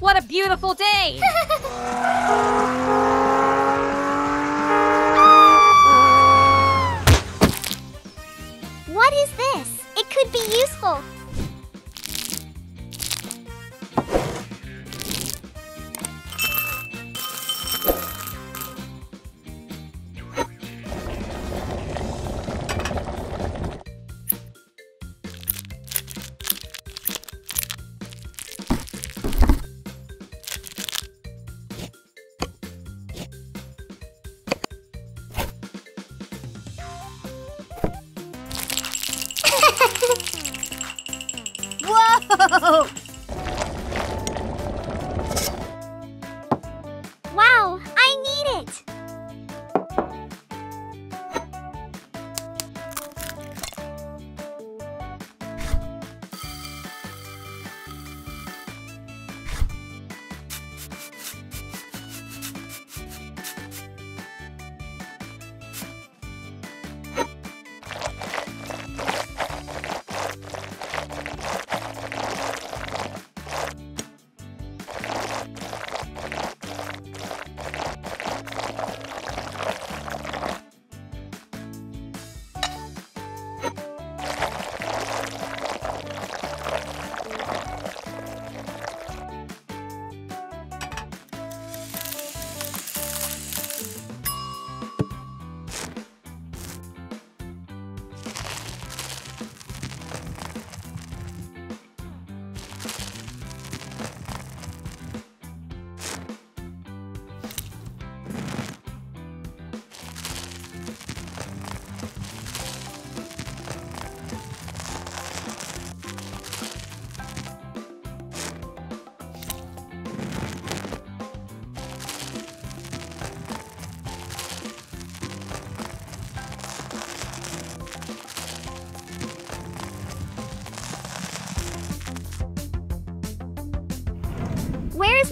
What a beautiful day! What is this? It could be useful.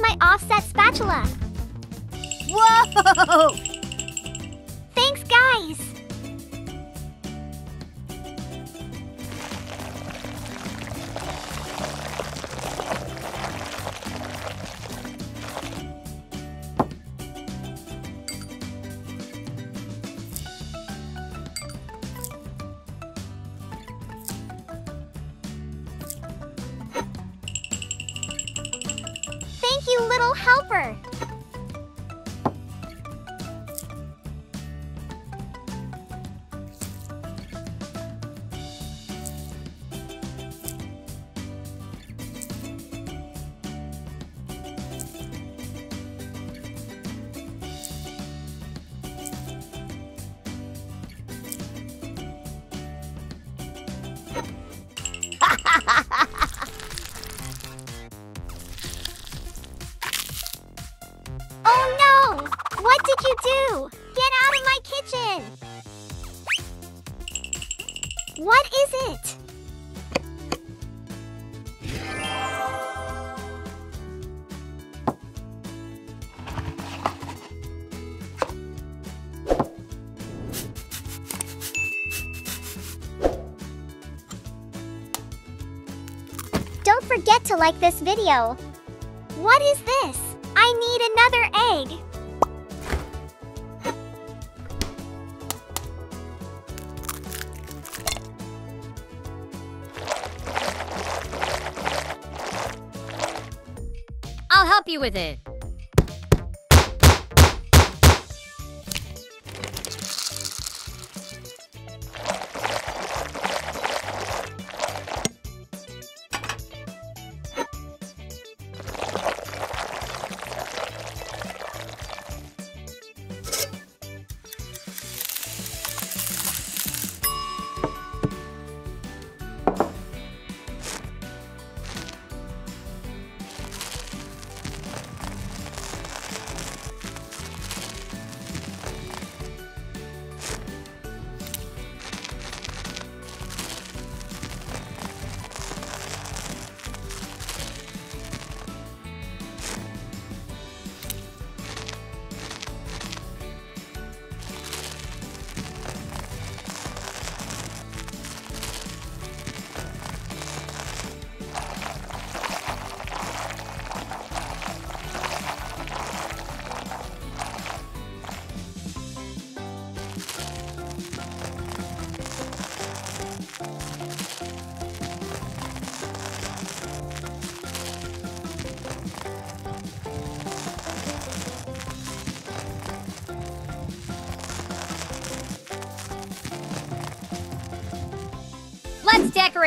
My offset spatula? Whoa! like this video. What is this? I need another egg. I'll help you with it.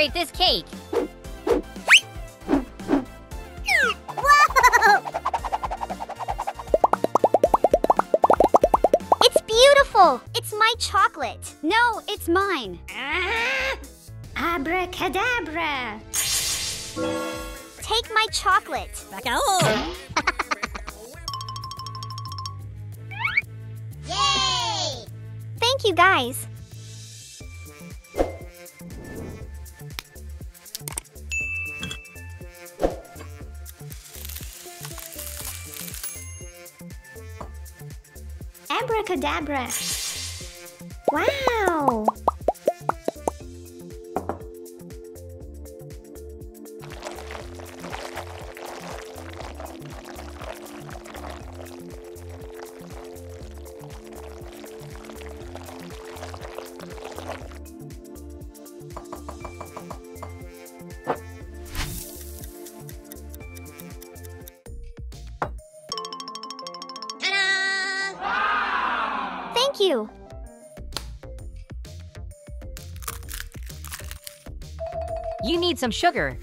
Decorate this cake. Whoa! It's beautiful. It's my chocolate. No, it's mine. Ah! Abracadabra. Take my chocolate. Yay! Thank you guys. Abracadabra. Wow! Some sugar.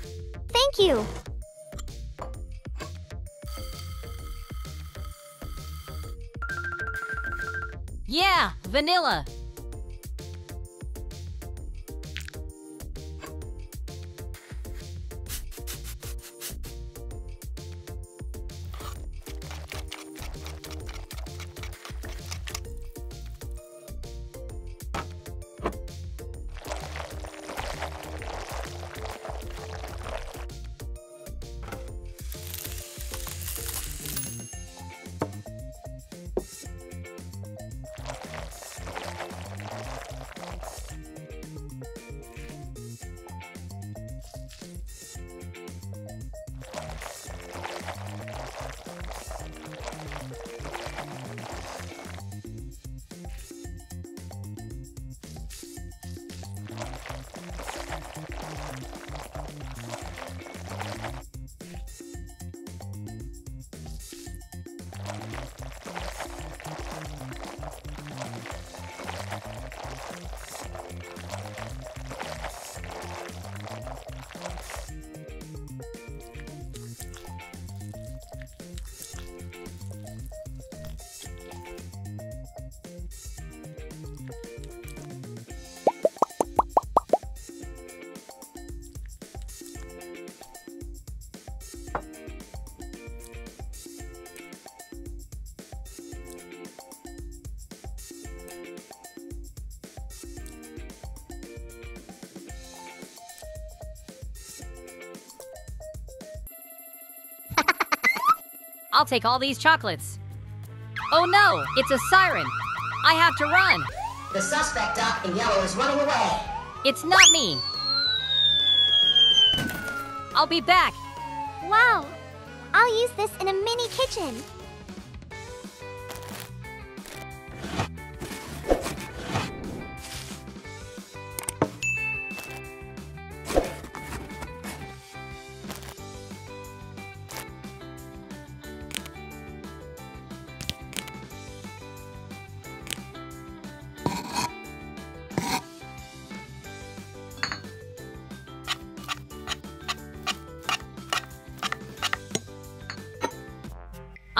Thank you. Yeah, vanilla. I'll take all these chocolates. Oh no, it's a siren. I have to run. The suspect, Doc, in yellow is running away. It's not me. I'll be back. Wow. I'll use this in a mini kitchen.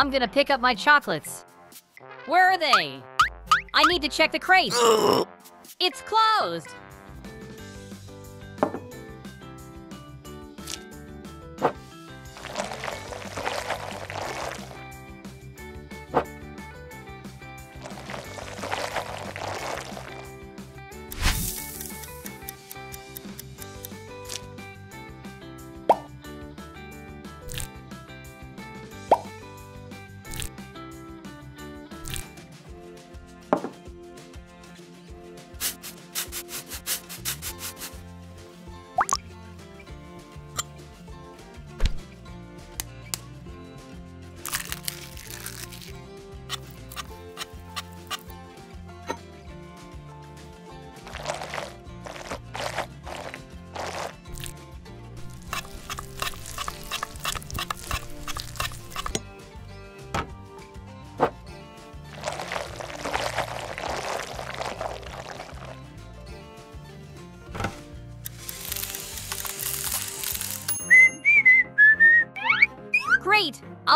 I'm gonna pick up my chocolates. Where are they? I need to check the crate. it's closed.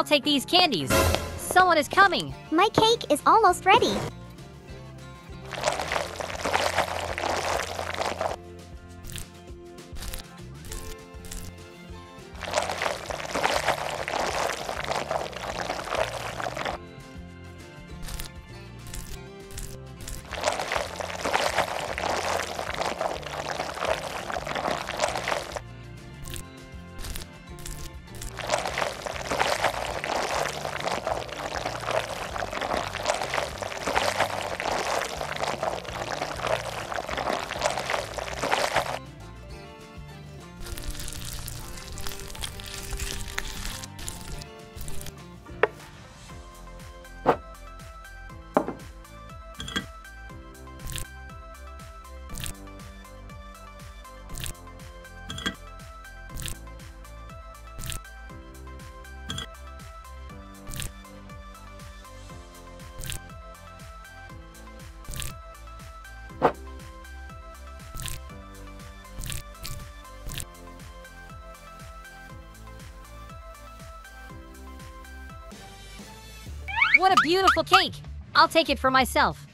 I'll take these candies. Someone is coming. My cake is almost ready. What a beautiful cake. I'll take it for myself.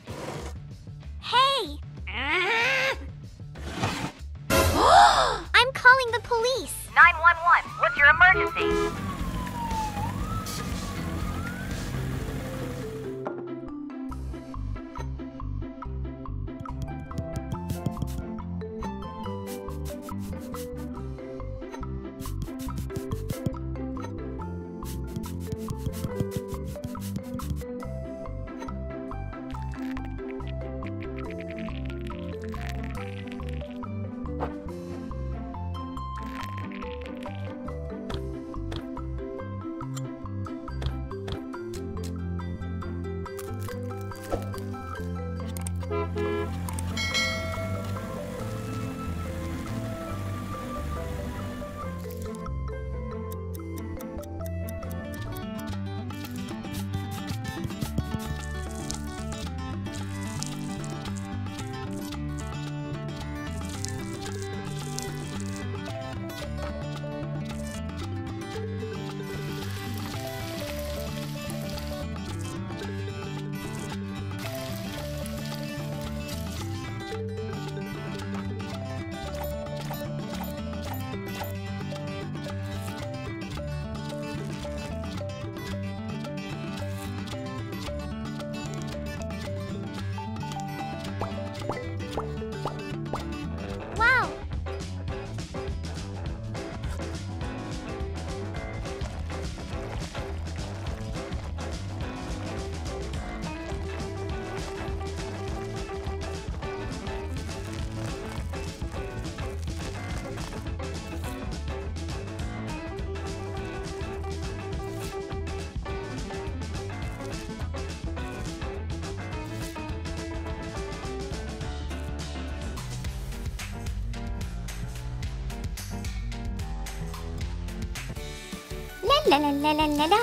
La la la la la la.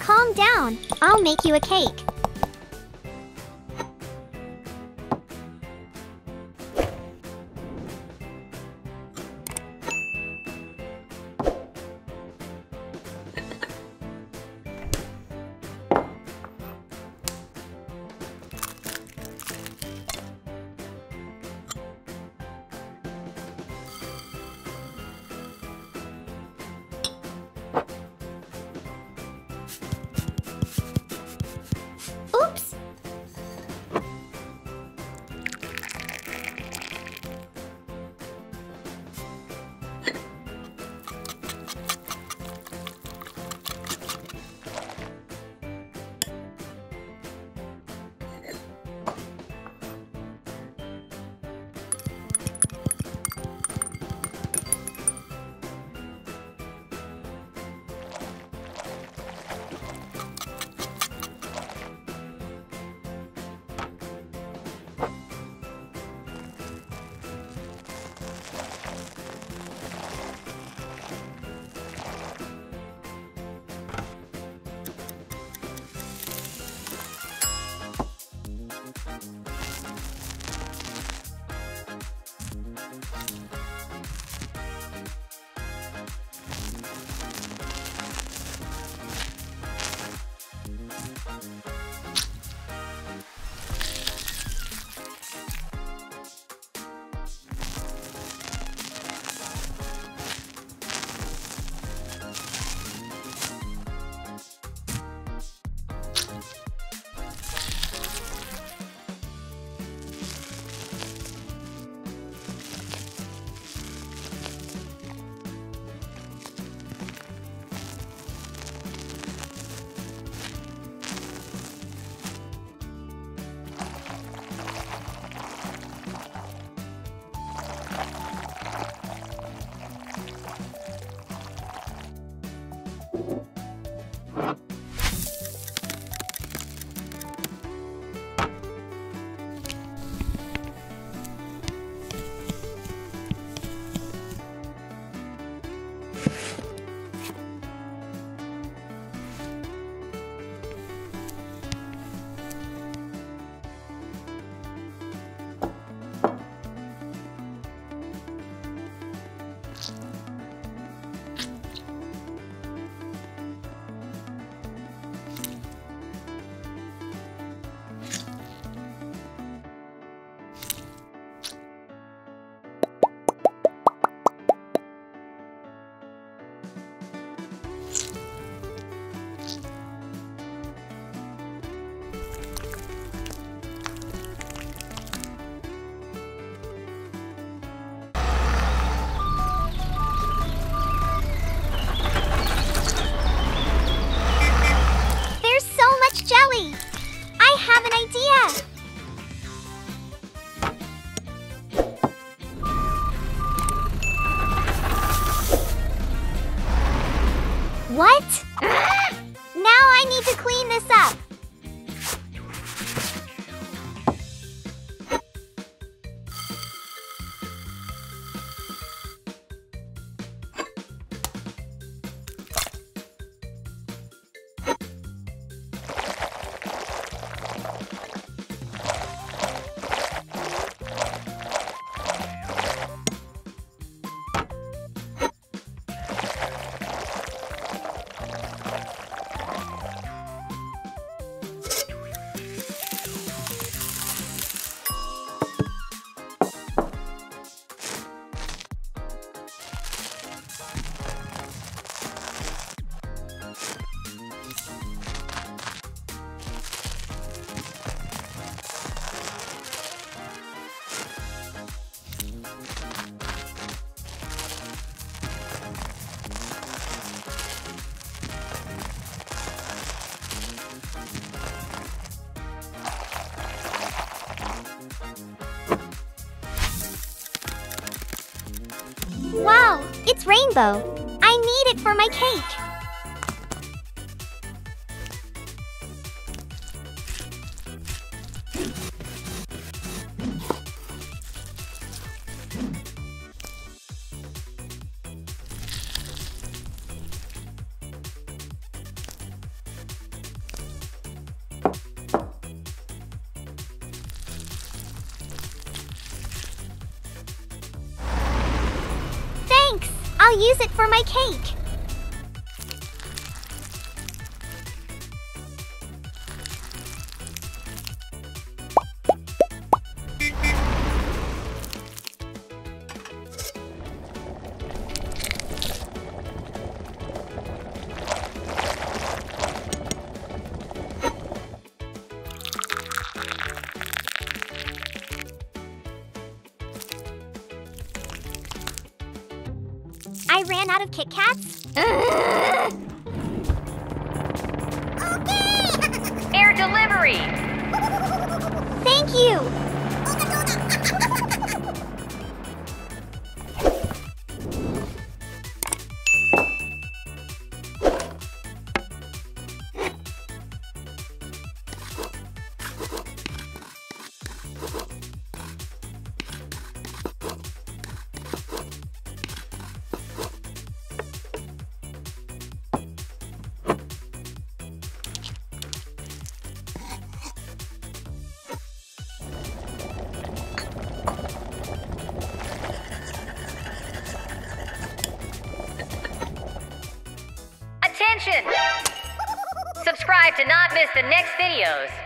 Calm down. I'll make you a cake. rainbow. I need it for my cake. Use it for my cake. Kit Kat. videos.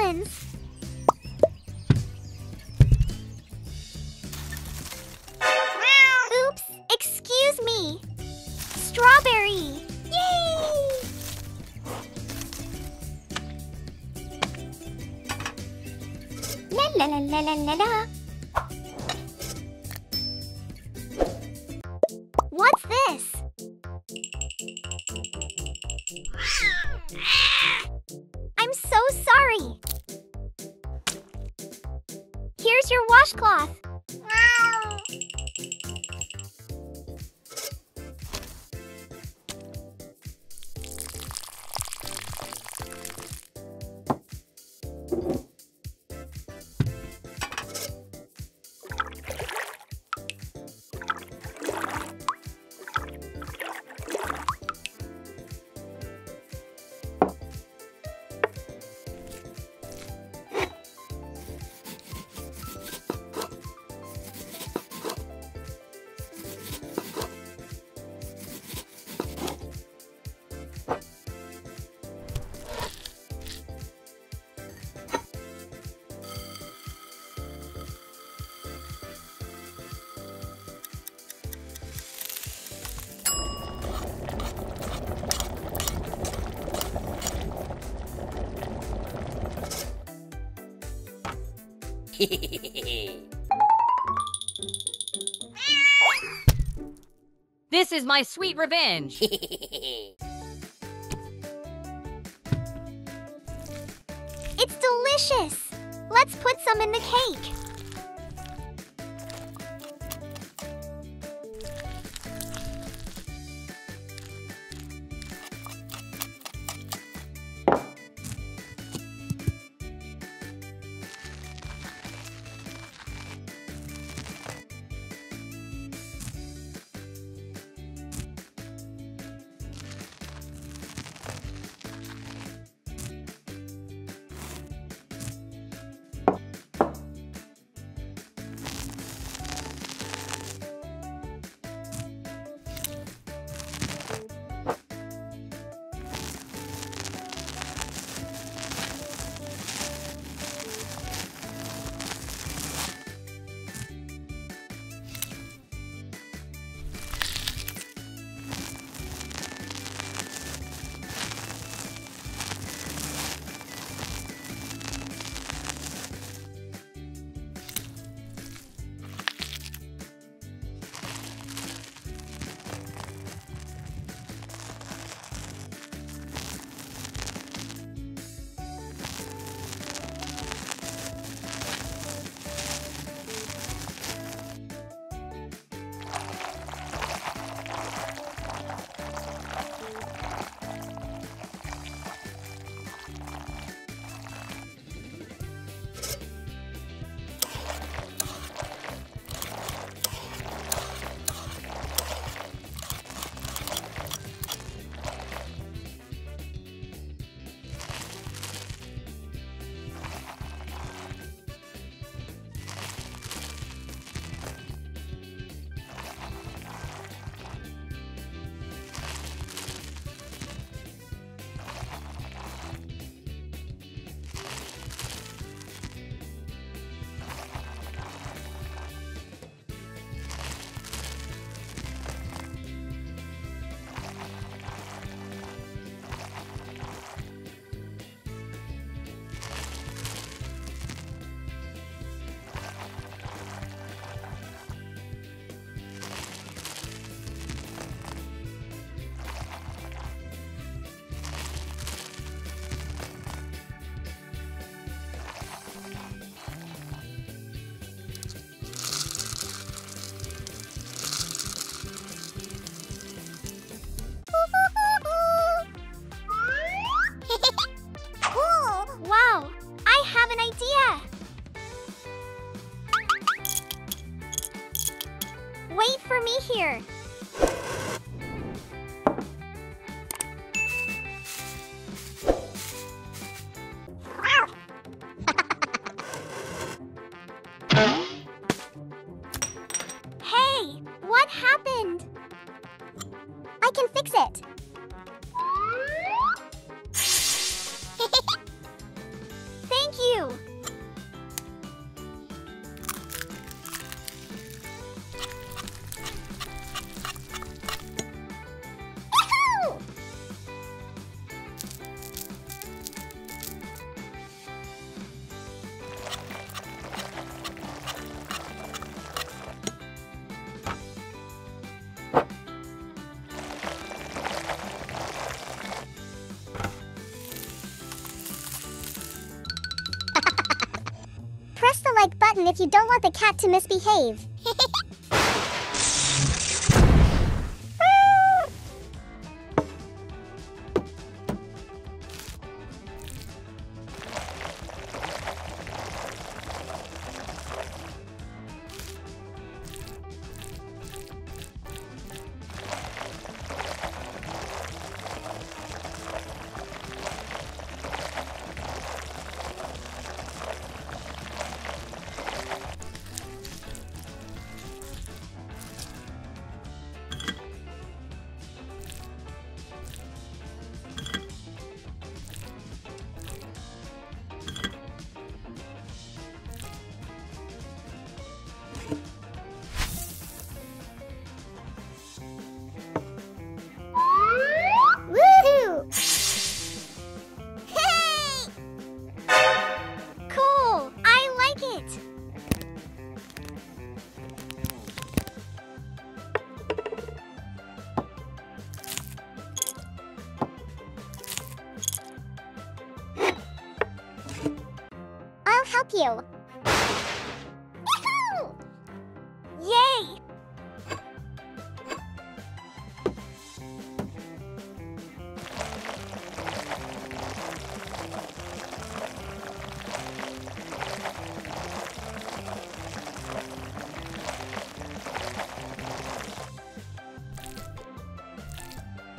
Watermelons! Oops, excuse me. Strawberry! Yay! La la la la la la la. What's this? This is my sweet revenge. if you don't want the cat to misbehave. You. Yay!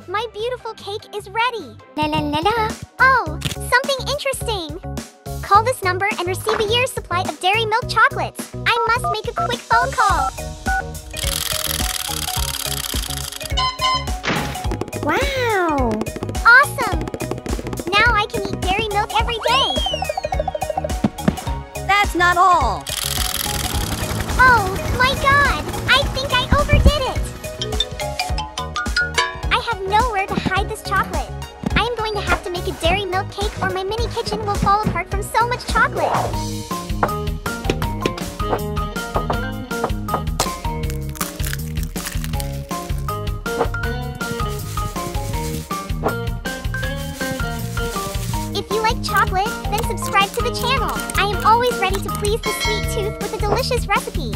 My beautiful cake is ready. La la la la. Oh, something interesting. This number and receive a year's supply of dairy milk chocolates. I must make a quick phone call. Wow. Awesome. Now I can eat dairy milk every day. That's not all. Oh kitchen will fall apart from so much chocolate. If you like chocolate, then subscribe to the channel. I am always ready to please the sweet tooth with a delicious recipe.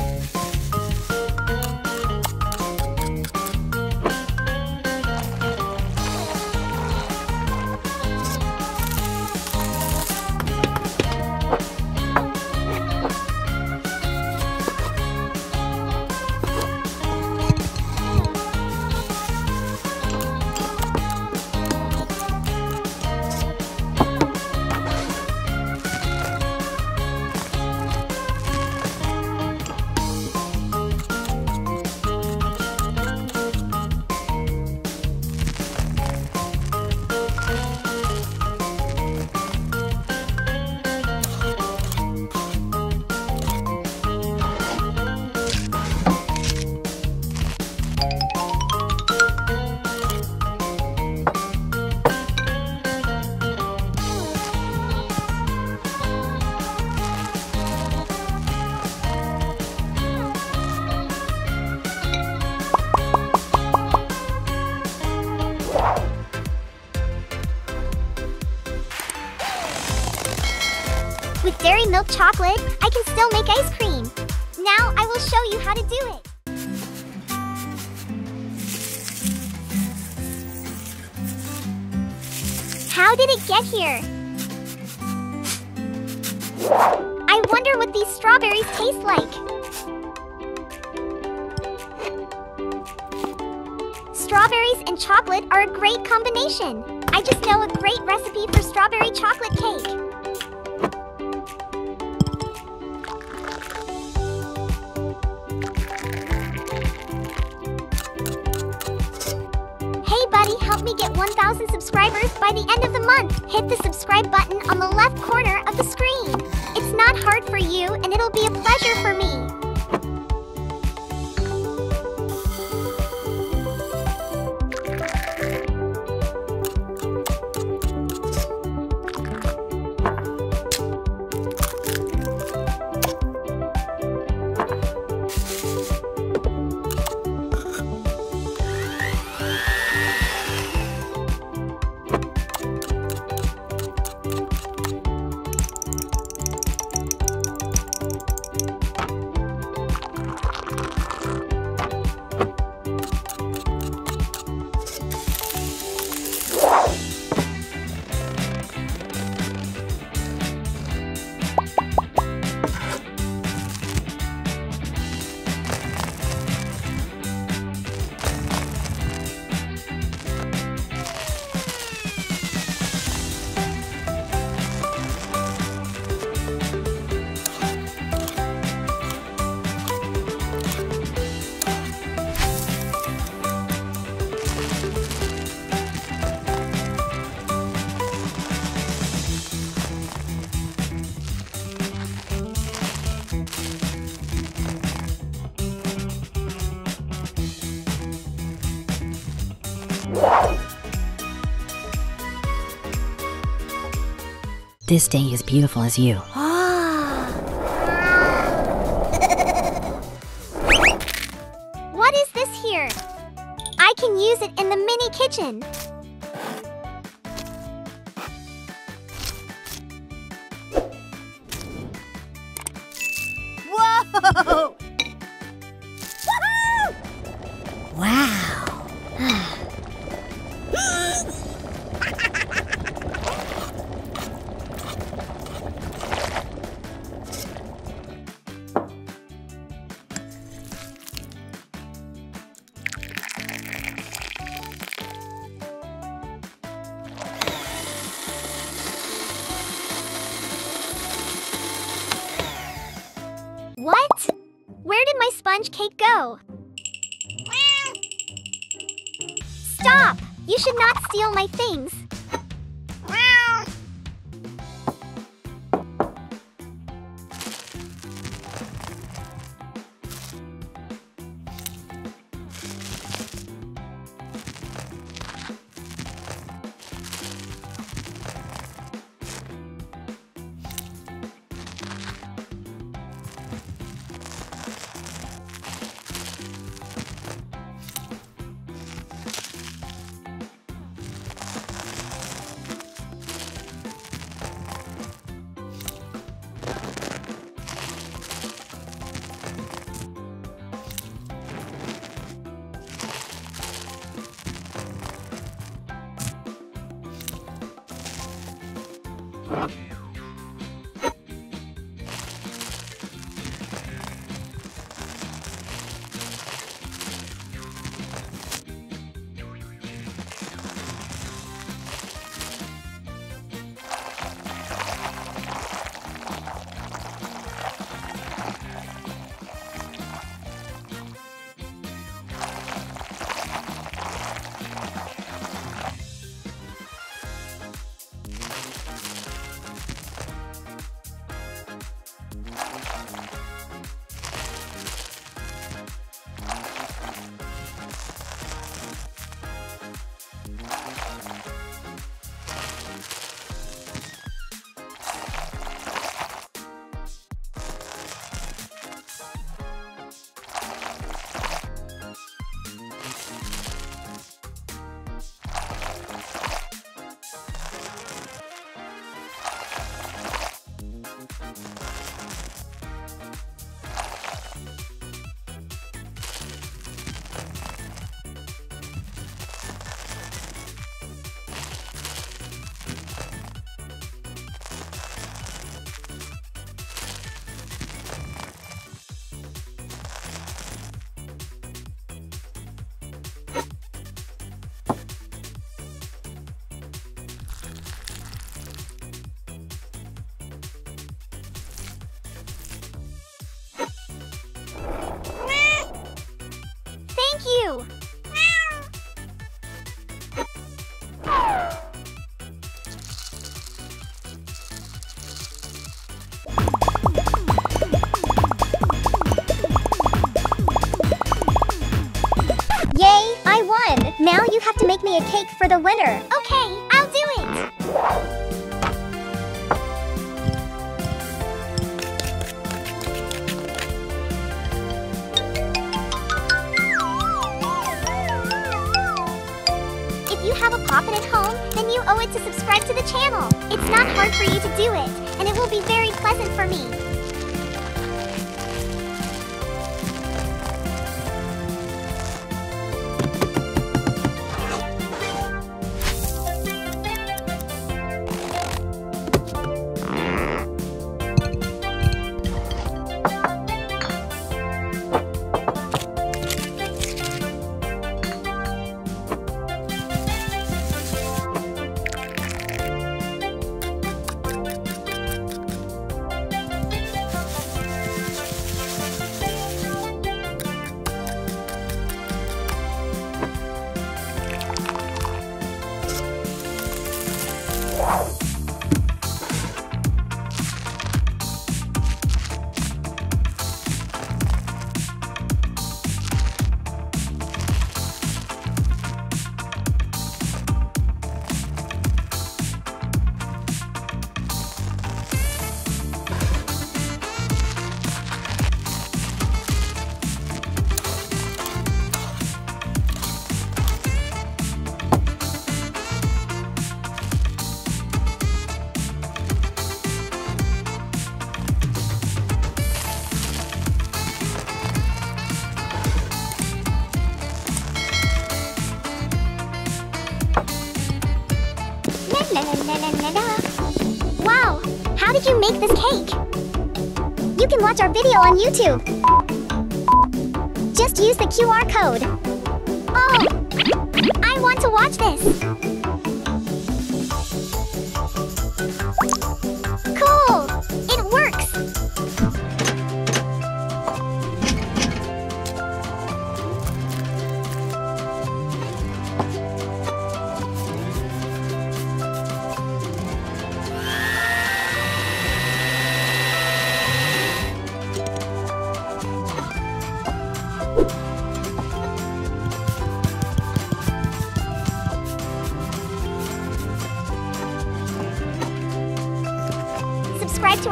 Chocolate, I can still make ice cream. Now I will show you how to do it. How did it get here? I wonder what these strawberries taste like. Strawberries and chocolate are a great combination. I just know a great recipe for strawberry chocolate 1,000 subscribers by the end of the month. Hit the subscribe button on the left corner of the screen. It's not hard for you and it'll be a pleasure for me. this day is beautiful as you. a cake for the winner. You make this cake? You can watch our video on YouTube. Just use the QR code.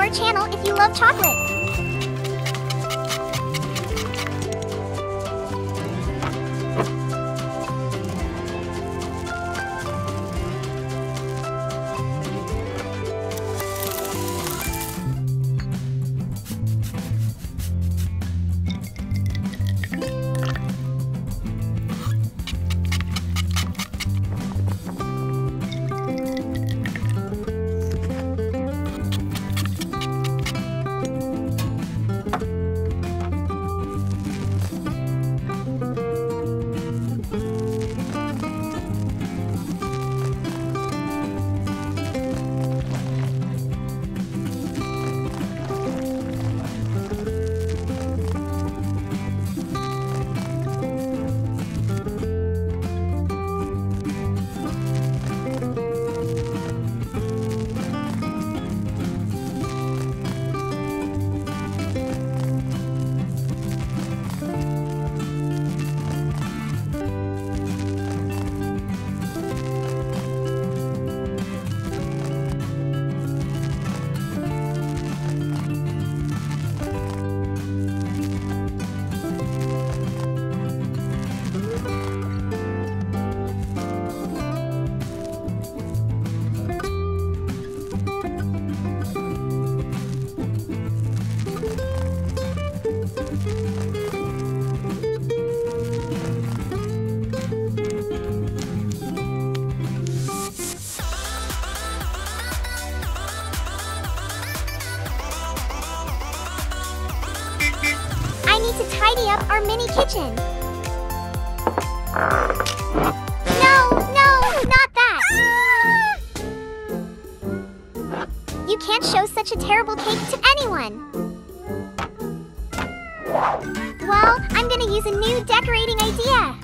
Our channel if you love chocolate. Kitchen. No, no, not that. You can't show such a terrible cake to anyone. Well, I'm gonna use a new decorating idea.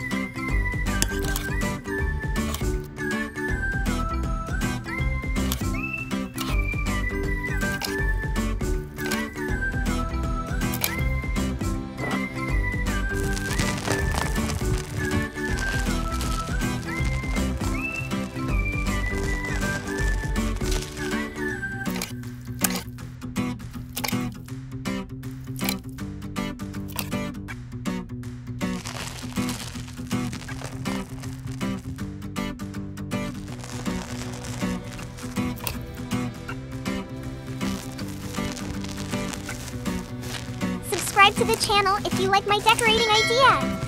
To the channel if you like my decorating idea.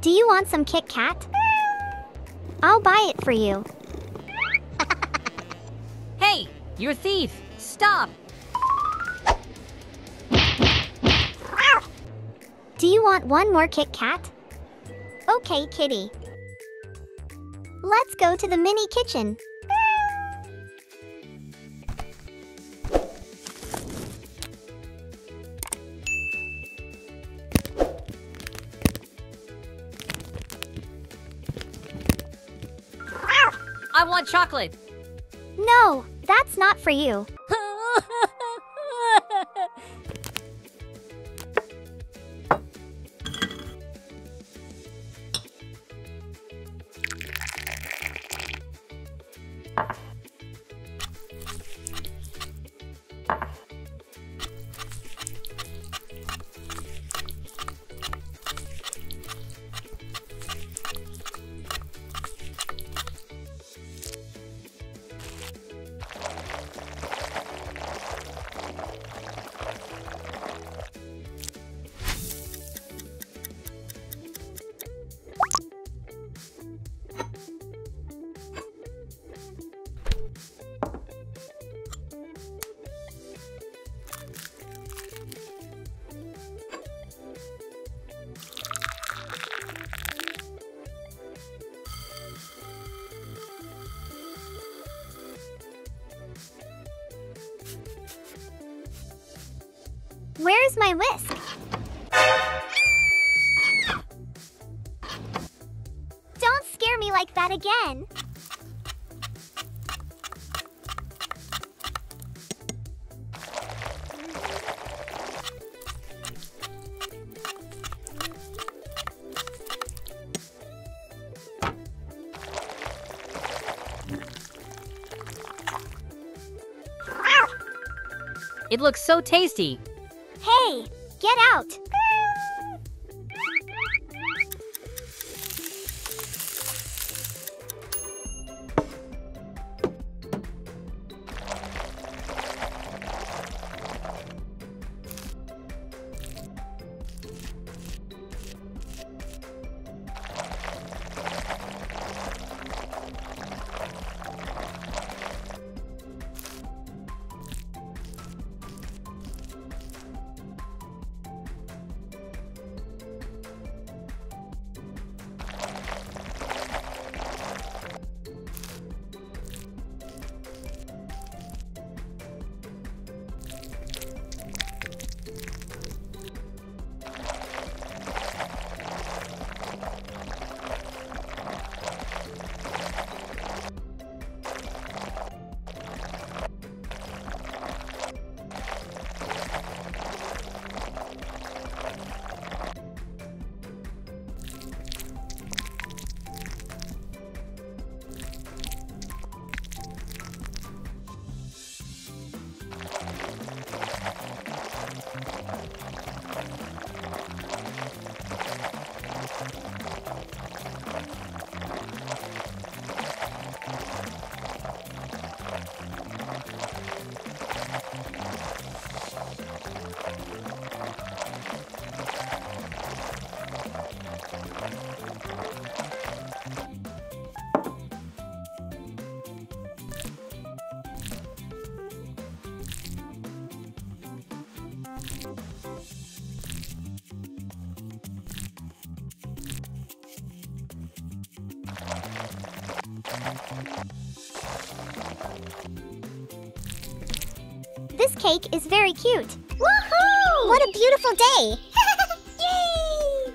Do you want some Kit Kat? I'll buy it for you. Hey, you're a thief. Stop. Do you want one more Kit Kat? Okay, Kitty. Let's go to the mini kitchen. I want chocolate. No, that's not for you. It looks so tasty. Hey, get out! Cake is very cute. Woohoo! What a beautiful day! Yay!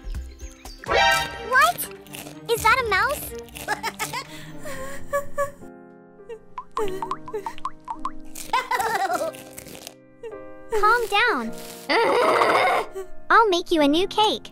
What? Is that a mouse? Calm down. I'll make you a new cake.